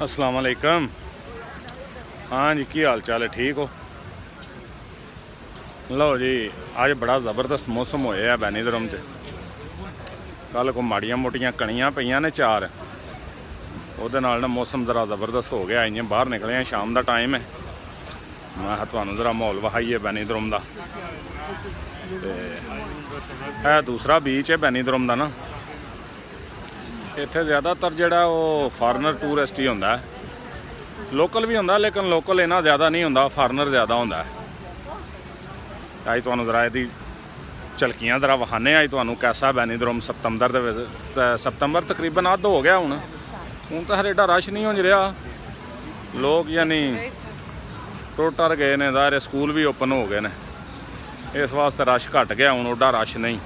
ਅਸਲਾਮ ਅਲੈਕਮ ਹਾਂ ਜੀ ਕੀ ਹਾਲ ਚਾਲ ਹੈ ਠੀਕ ਹੋ ਲਓ ਜੀ ਅੱਜ ਬੜਾ ਜ਼ਬਰਦਸਤ ਮੌਸਮ ਹੋਇਆ ਬੈਨੀਦਰਮ 'ਚ ਕੱਲ ਕੋ ਮਾੜੀਆਂ ਮੋਟੀਆਂ ਕਣੀਆਂ ਪਈਆਂ ਨੇ ਚਾਰ ਉਹਦੇ ਨਾਲ ਨਾ ਮੌਸਮ ਜ਼ਰਾ ਜ਼ਬਰਦਸਤ ਹੋ ਗਿਆ ਇੰਨੇ ਬਾਹਰ ਨਿਕਲੇ ਆ ਸ਼ਾਮ ਦਾ ਟਾਈਮ ਹੈ ਮੈਂ ਕਿਹਾ ਤੁਹਾਨੂੰ ਜ਼ਰਾ ਮਾਹੌਲ ਵਹਾਈਏ ਬੈਨੀਦਰਮ ਦਾ ਤੇ ਇਹ ਦੂਸਰਾ ਬੀਚ ਹੈ ਬੈਨੀਦਰਮ ਦਾ ਨਾ ਇੱਥੇ ਜ਼ਿਆਦਾਤਰ ਜਿਹੜਾ ਉਹ ਫਾਰਨਰ ਟੂਰਿਸਟ ਹੀ ਹੁੰਦਾ ਲੋਕਲ ਵੀ ਹੁੰਦਾ, ਲੇਕਿਨ ਲੋਕਲ ਇਹਨਾਂ ਜ਼ਿਆਦਾ ਨਹੀਂ ਹੁੰਦਾ ਫਾਰਨਰ ਜ਼ਿਆਦਾ ਹੁੰਦਾ ਅੱਜ ਤੁਹਾਨੂੰ ਜ਼ਰਾ ਇਹਦੀ ਚਲਕੀਆਂ ਜ਼ਰਾ ਵਹਾਨੇ ਅੱਜ ਤੁਹਾਨੂੰ ਕੈਸਾ ਬੈਨੀਦਰਮ ਸਤੰਬਰ ਦੇ ਵਿੱਚ, ਤੇ ਸਤੰਬਰ ਤਕਰੀਬਨ ਅੱਧ ਹੋ ਗਿਆ ਹੁਣ। ਹੁਣ ਤਾਂ ਹਰੇਡਾ ਰਸ਼ ਨਹੀਂ ਹੋ ਰਿਹਾ। ਲੋਕ ਯਾਨੀ ਟੋਟਰ ਗਏ ਨੇ ਜ਼ਾਹਿਰ ਸਕੂਲ ਵੀ ਓਪਨ ਹੋ ਗਏ ਨੇ। ਇਸ ਵਾਸਤੇ ਰਸ਼ ਘਟ ਗਿਆ, ਹੁਣ ਓਡਾ ਰਸ਼ ਨਹੀਂ।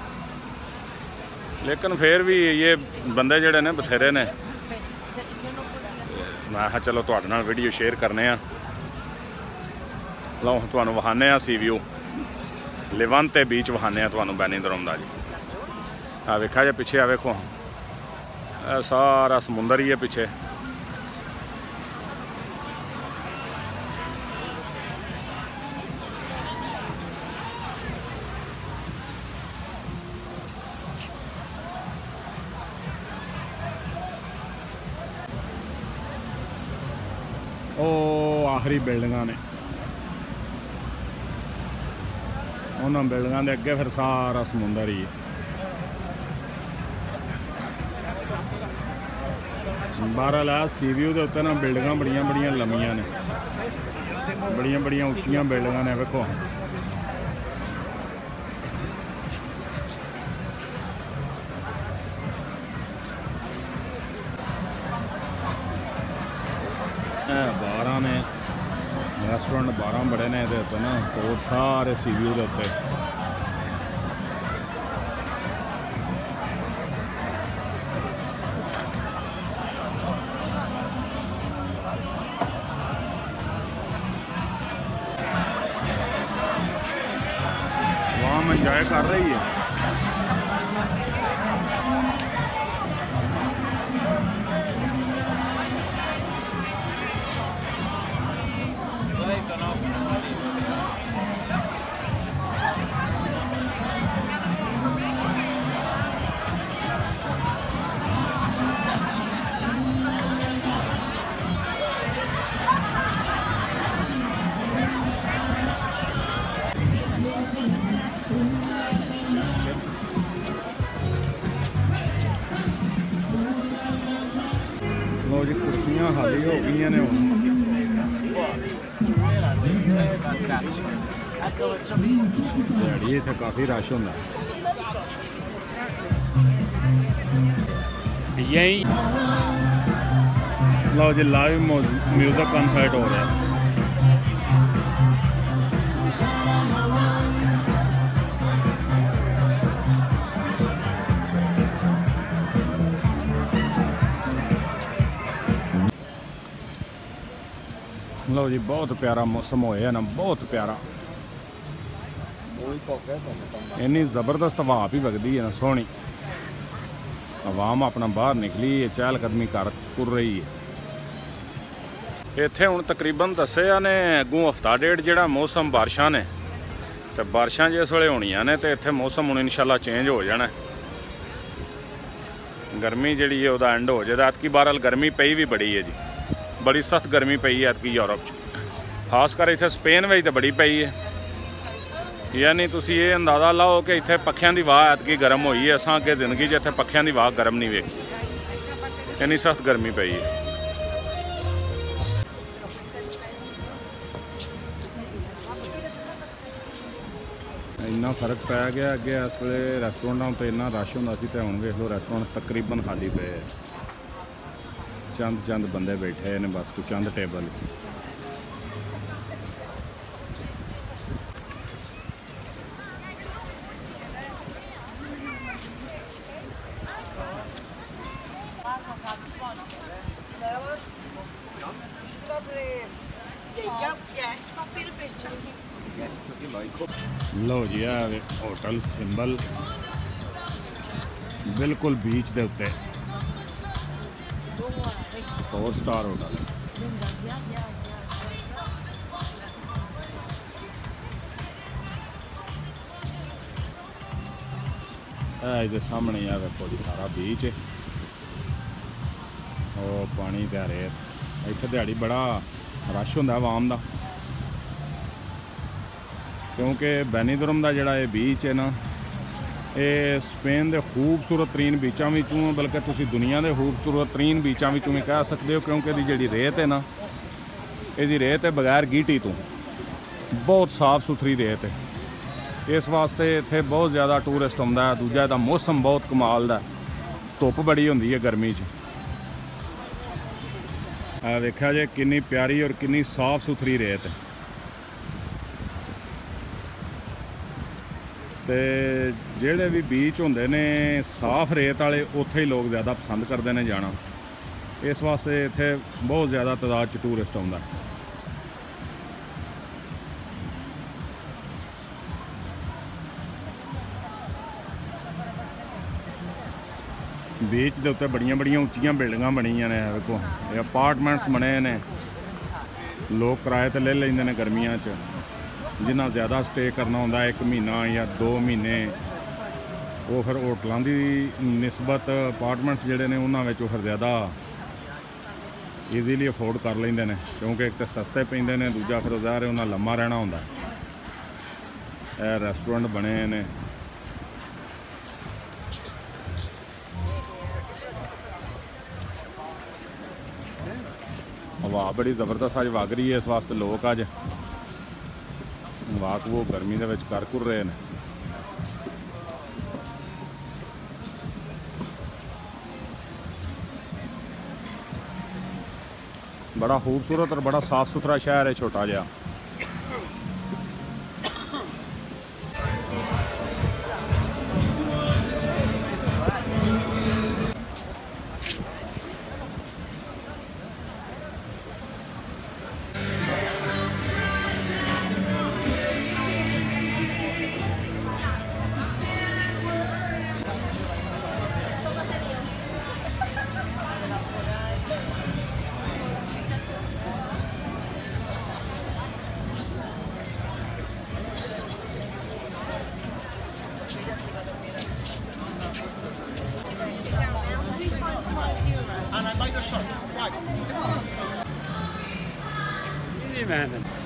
ਲੇਕਿਨ ਫਿਰ ਵੀ ਇਹ ਬੰਦੇ ਜਿਹੜੇ ਨੇ ਬਥੇਰੇ ਨੇ। ਮੈਂ ਕਿਹਾ ਚਲੋ ਤੁਹਾਡੇ ਨਾਲ ਵੀਡੀਓ ਸ਼ੇਅਰ ਕਰਨੇ ਆ। ਲਓ, ਤੁਹਾਨੂੰ ਵਹਾਨੇ ਆ ਸੀ ਵਿਊ ਲਿਵੰਤੇ ਬੀਚ ਵਹਾਨੇ ਆ ਤੁਹਾਨੂੰ ਬੈਨੀਦਰਮ ਦਾ ਜੀ। ਆ ਵੇਖਾ ਜੇ ਪਿੱਛੇ ਆ ਵੇਖੋ। ਇਹ ਸਾਰਾ ਸਮੁੰਦਰ ਹੀ ਹੈ ਪਿੱਛੇ। ਆਖਰੀ ਬਿਲਡਿੰਗਾਂ ਨੇ। ਉਹਨਾਂ ਬਿਲਡਿੰਗਾਂ ਦੇ ਅੱਗੇ ਫਿਰ ਸਾਰਾ ਸਮੁੰਦਰ ਹੀ ਹੈ। ਬਾਹਰਲਾ ਸੀ ਵਿਊ ਦੇ ਉੱਤੇ ਨਾ ਬਿਲਡਿੰਗਾਂ ਬੜੀਆਂ ਬੜੀਆਂ ਲੰਮੀਆਂ ਨੇ। ਬੜੀਆਂ ਬੜੀਆਂ ਉੱਚੀਆਂ ਬਿਲਡਿੰਗਾਂ ਨੇ, ਵੇਖੋ। ਬਾਰਾਂ ਨੇ। ਰੈਸਟੋਰੈਂਟ ਬਾਰਾਂ ਬੜੇ ਨੇ ਇਹਦੇ ਉੱਤੇ ਨਾ ਬਹੁਤ ਸਾਰੇ ਸੀ ਵਿਊ ਦੇ ਉੱਤੇ। ਵਾਮ ਇੰਜੋਏ ਕਰ ਰਹੀ ਹੈ। ਹੋ ਗਈਆਂ ਨੇ ਹੁਣ। ਦਿਹਾੜੀ ਇੱਥੇ ਕਾਫੀ ਰਸ਼ ਹੁੰਦਾ। ਯਹੀਂ ਲਓ ਜੀ ਲਾਈਵ ਮਿਊਜ਼ਿਕ ਕਨਸਰਟ ਹੋ ਰਿਹਾ। ਲਓ ਜੀ, ਬਹੁਤ ਪਿਆਰਾ ਮੌਸਮ ਹੋਇਆ ਨਾ, ਬਹੁਤ ਪਿਆਰਾ। ਇੰਨੀ ਜ਼ਬਰਦਸਤ ਹਵਾ ਵੀ ਵਗਦੀ ਹੈ ਨਾ, ਸੋਹਣੀ। ਆਵਾਮ ਆਪਣਾ ਬਾਹਰ ਨਿਕਲੀ ਹੈ ਚਹਿਲ ਕਦਮੀ ਕਰ ਤੁਰ ਰਹੀ ਹੈ। ਇੱਥੇ ਹੁਣ ਤਕਰੀਬਨ ਦੱਸਿਆ ਨੇ, ਅੱਗੋਂ ਹਫਤਾ ਡੇਢ ਜਿਹੜਾ ਮੌਸਮ ਬਾਰਿਸ਼ਾਂ ਨੇ, ਤੇ ਬਾਰਿਸ਼ਾਂ ਜਿਸ ਵੇਲੇ ਹੋਣੀਆਂ ਨੇ, ਤੇ ਇੱਥੇ ਮੌਸਮ ਹੁਣ ਇਨਸ਼ਾਅੱਲਾ ਚੇਂਜ ਹੋ ਜਾਣਾ। ਗਰਮੀ ਜਿਹੜੀ ਹੈ, ਉਹਦਾ ਐਂਡ ਹੋ ਜਾਏਗਾ ਐਤਕੀ ਬਾਰਲ ਗਰਮੀ ਪਈ ਵੀ ਬੜੀ ਹੈ ਜੀ। ਬੜੀ ਸਖਤ ਗਰਮੀ ਪਈ ਹੈ ਐਤਕੀ ਯੂਰਪ 'ਚ। ਖਾਸ ਕਰ ਇੱਥੇ ਸਪੇਨ ਵਿੱਚ ਤਾਂ ਬੜੀ ਪਈ ਹੈ। ਯਾਨੀ ਤੁਸੀਂ ਇਹ ਅੰਦਾਜ਼ਾ ਲਾਓ ਕਿ ਇੱਥੇ ਪੱਖਿਆਂ ਦੀ ਵਾਹ ਐਤਕੀ ਗਰਮ ਹੋਈ ਹੈ। ਅਸਾਂ ਕਿ ਜ਼ਿੰਦਗੀ 'ਚ ਇੱਥੇ ਪੱਖਿਆਂ ਦੀ ਵਾਹ ਗਰਮ ਨਹੀਂ ਵੇਖੀ। ਇੰਨੀ ਸਖਤ ਗਰਮੀ ਪਈ ਹੈ। ਇੰਨਾ ਫ਼ਰਕ ਪੈ ਗਿਆ ਅੱਗੇ ਇਸ ਵੇਲੇ ਰੈਸਟੋਰੈਂਟਾਂ ਉੱਤੇ ਇੰਨਾ ਰਸ਼ ਹੁੰਦਾ ਸੀ ਤੇ ਹੁਣ ਵੇਖ ਲਓ ਰੈਸਟੋਰੈਂਟ ਤਕਰੀਬਨ ਖਾਲੀ ਪਏ ਆ ਚੰਦ ਚੰਦ ਬੰਦੇ ਬੈਠੇ ਨੇ ਬਸ ਕੋਈ ਚੰਦ ਟੇਬਲ ਲਓ ਜੀ ਆ ਵੇ ਹੋਟਲ ਸਿੰਬਲ ਬਿਲਕੁਲ ਬੀਚ ਦੇ ਉੱਤੇ 4 ਸਟਾਰ ਹੋਟਲ ਹੈ ਇਹ ਇਹਦੇ ਸਾਹਮਣੇ ਆ ਵੇਖੋ ਜੀ ਸਾਰਾ ਬੀਚ ਹੈ ਉਹ ਪਾਣੀ ਦਾ ਰੇਤ ਇੱਥੇ ਦਿਹਾੜੀ ਬੜਾ ਰਸ਼ ਹੁੰਦਾ ਆਵਾਮ ਦਾ। ਕਿਉਂਕਿ ਬੈਨੀਦਰਮ ਦਾ ਜਿਹੜਾ ਇਹ ਬੀਚ ਹੈ ਨਾ ਇਹ ਸਪੇਨ ਦੇ ਖੂਬਸੂਰਤ ਤਰੀਨ ਬੀਚਾਂ ਵਿੱਚੋਂ ਬਲਕਿ ਤੁਸੀਂ ਦੁਨੀਆ ਦੇ ਖੂਬਸੂਰਤ ਤਰੀਨ ਬੀਚਾਂ ਵਿੱਚੋਂ ਵੀ ਕਹਿ ਸਕਦੇ ਹੋ, ਕਿਉਂਕਿ ਇਹਦੀ ਜਿਹੜੀ ਰੇਤ ਹੈ ਨਾ, ਇਹਦੀ ਰੇਤ ਹੈ ਬਗੈਰ ਗੀਟੀ ਤੋਂ। ਬਹੁਤ ਸਾਫ਼ ਸੁਥਰੀ ਰੇਤ ਹੈ। ਇਸ ਵਾਸਤੇ ਇੱਥੇ ਬਹੁਤ ਜ਼ਿਆਦਾ ਟੂਰਿਸਟ ਆਉਂਦਾ ਦੂਜਾ ਇਹਦਾ ਮੌਸਮ ਬਹੁਤ ਕਮਾਲ ਦਾ ਧੁੱਪ ਬੜੀ ਹੁੰਦੀ ਹੈ ਗਰਮੀ 'ਚ। ਆ ਵੇਖਿਆ ਜੇ, ਕਿੰਨੀ ਪਿਆਰੀ ਔਰ ਕਿੰਨੀ ਸਾਫ਼ ਸੁਥਰੀ ਰੇਤ ਹੈ। ਤੇ ਜਿਹੜੇ ਵੀ ਬੀਚ ਹੁੰਦੇ ਨੇ, ਸਾਫ਼ ਰੇਤ ਵਾਲੇ, ਉੱਥੇ ਹੀ ਲੋਕ ਜ਼ਿਆਦਾ ਪਸੰਦ ਕਰਦੇ ਨੇ ਜਾਣਾ। ਇਸ ਵਾਸਤੇ ਇੱਥੇ ਬਹੁਤ ਜ਼ਿਆਦਾ ਤਾਦਾਦ 'ਚ ਟੂਰਿਸਟ ਆਉਂਦਾ। ਬੀਚ ਦੇ ਉੱਤੇ ਬੜੀਆਂ ਬੜੀਆਂ ਉੱਚੀਆਂ ਬਿਲਡਿੰਗਾਂ ਬਣੀਆਂ ਨੇ, ਇਹ ਵੇਖੋ ਇਹ ਅਪਾਰਟਮੈਂਟਸ ਬਣੇ ਨੇ। ਲੋਕ ਕਿਰਾਏ ਤੇ ਲੈ ਲੈਂਦੇ ਨੇ ਗਰਮੀਆਂ 'ਚ। ਜਿਨ੍ਹਾਂ ਜ਼ਿਆਦਾ ਸਟੇ ਕਰਨਾ ਹੁੰਦਾ, ਇੱਕ ਮਹੀਨਾ ਜਾਂ 2 ਮਹੀਨੇ, ਉਹ ਫਿਰ ਹੋਟਲਾਂ ਦੀ ਨਿਸਬਤ ਅਪਾਰਟਮੈਂਟਸ ਜਿਹੜੇ ਨੇ ਉਹਨਾਂ ਵਿੱਚ ਉਹ ਫਿਰ ਜ਼ਿਆਦਾ ਈਜ਼ੀਲੀ ਅਫੋਰਡ ਕਰ ਲੈਂਦੇ ਨੇ, ਕਿਉਂਕਿ ਇੱਕ ਤਾਂ ਸਸਤੇ ਪੈਂਦੇ ਨੇ, ਦੂਜਾ ਫਿਰ ਜ਼ਾਹਰ ਹੈ ਉਹਨਾਂ ਲੰਮਾ ਰਹਿਣਾ ਹੁੰਦਾ। ਇਹ ਰੈਸਟੋਰੈਂਟ ਬਣੇ ਨੇ। ਹਵਾ ਬੜੀ ਜ਼ਬਰਦਸਤ ਅੱਜ ਵਗ ਰਹੀ ਹੈ, ਇਸ ਵਾਸਤੇ ਲੋਕ ਅੱਜ ਵਾਕ ਉਹ ਗਰਮੀ ਦੇ ਵਿੱਚ ਕਰ ਕੁਰ ਰਹੇ ਨੇ। ਬੜਾ ਖੂਬਸੂਰਤ ਔਰ ਬੜਾ ਸਾਫ਼ ਸੁਥਰਾ ਸ਼ਹਿਰ ਹੈ ਛੋਟਾ ਜਿਹਾ। You man.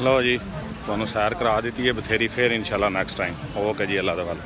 ਲਓ ਜੀ, ਤੁਹਾਨੂੰ ਸੈਰ ਕਰਾ ਦਿੱਤੀ ਹੈ, ਬਥੇਰੀ, ਫੇਰ ਇਨਸ਼ਾਅੱਲਾ ਨੈਕਸਟ ਟਾਈਮ ਓਕੇ ਜੀ ਅੱਲਾ ਦੇ ਵੱਲ